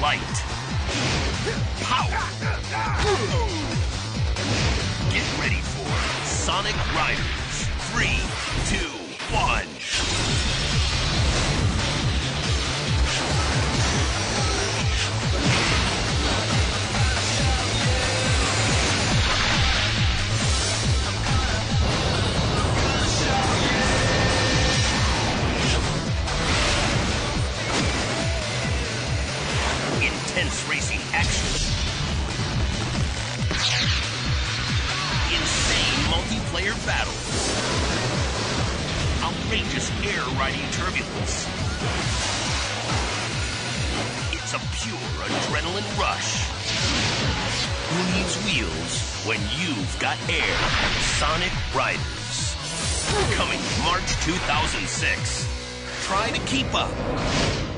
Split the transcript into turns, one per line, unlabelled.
Light. Power. Get ready for Sonic Riders 3. Intense racing action. Insane multiplayer battles. Outrageous air riding turbulence. It's a pure adrenaline rush. Who needs wheels when you've got air? Sonic Riders. Coming March 2006. Try to keep up.